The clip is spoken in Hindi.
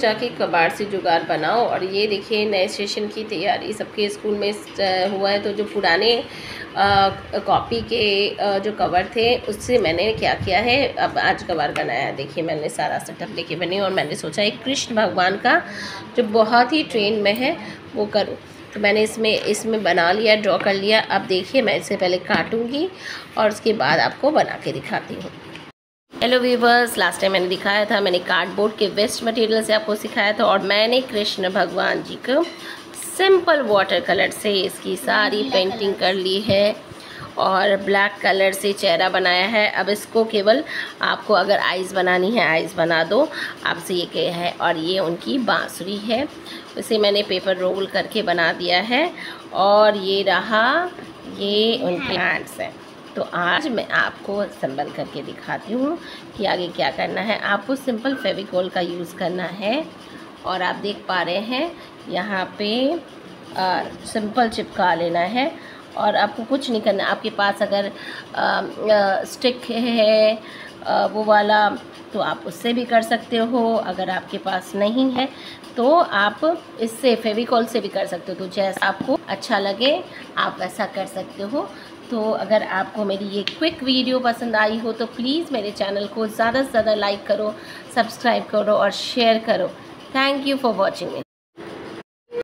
सोचा कि कबाड़ से जुगाड़ बनाओ। और ये देखिए नए सेशन की तैयारी सबके स्कूल में हुआ है। तो जो पुराने कॉपी के आ, जो कवर थे उससे मैंने क्या किया है अब आज कवर बनाया देखिए मैंने सारा सेटअप लेके बनी और मैंने सोचा एक कृष्ण भगवान का जो बहुत ही ट्रेन में है वो करूँ। तो मैंने इसमें इसमें बना लिया ड्रॉ कर लिया। अब देखिए मैं इससे पहले काटूँगी और उसके बाद आपको बना के दिखाती हूँ। हेलो वीवर्स लास्ट टाइम मैंने दिखाया था मैंने कार्डबोर्ड के वेस्ट मटेरियल से आपको सिखाया था और मैंने कृष्ण भगवान जी को सिंपल वाटर कलर से इसकी सारी पेंटिंग कर ली है और ब्लैक कलर से चेहरा बनाया है। अब इसको केवल आपको अगर आइज़ बनानी है आइज़ बना दो। आपसे ये कह है और ये उनकी बांसुरी है। उसे मैंने पेपर रोल करके बना दिया है और ये रहा ये उनके हैंड्स हैं। तो आज मैं आपको सिंबल करके दिखाती हूँ कि आगे क्या करना है। आपको सिंपल फेविकोल का यूज़ करना है और आप देख पा रहे हैं यहाँ पे आ, सिंपल चिपका लेना है और आपको कुछ नहीं करना। आपके पास अगर आ, आ, स्टिक है आ, वो वाला तो आप उससे भी कर सकते हो। अगर आपके पास नहीं है तो आप इससे फेविकॉल से भी कर सकते हो। तो जैसा आपको अच्छा लगे आप वैसा कर सकते हो। तो अगर आपको मेरी ये क्विक वीडियो पसंद आई हो तो प्लीज़ मेरे चैनल को ज़्यादा से ज़्यादा लाइक करो सब्सक्राइब करो और शेयर करो. Thank you for watching